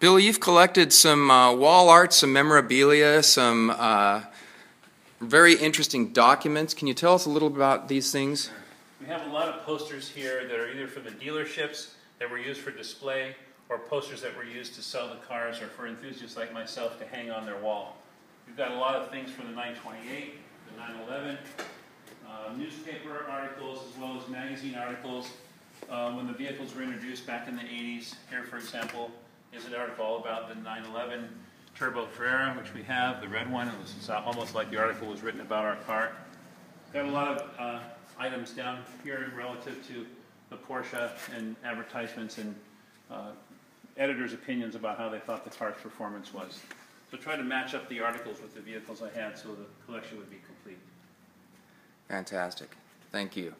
Billy, you've collected some uh, wall art, some memorabilia, some uh, very interesting documents. Can you tell us a little about these things? We have a lot of posters here that are either from the dealerships that were used for display or posters that were used to sell the cars or for enthusiasts like myself to hang on their wall. We've got a lot of things from the 928, the 911, uh, newspaper articles as well as magazine articles. Uh, when the vehicles were introduced back in the 80s, here for example is an article about the 911 Turbo Carrera, which we have, the red one. This is almost like the article was written about our car. Got a lot of uh, items down here relative to the Porsche and advertisements and uh, editors' opinions about how they thought the car's performance was. So try to match up the articles with the vehicles I had so the collection would be complete. Fantastic. Thank you.